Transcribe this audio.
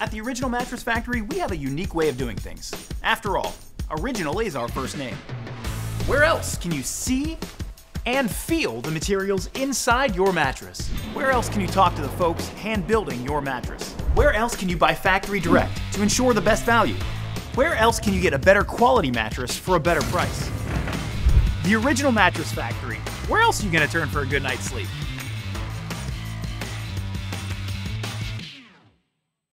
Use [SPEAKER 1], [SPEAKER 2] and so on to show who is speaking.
[SPEAKER 1] At the Original Mattress Factory, we have a unique way of doing things. After all, original is our first name. Where else can you see and feel the materials inside your mattress? Where else can you talk to the folks hand building your mattress? Where else can you buy factory direct to ensure the best value? Where else can you get a better quality mattress for a better price? The Original Mattress Factory. Where else are you going to turn for a good night's sleep?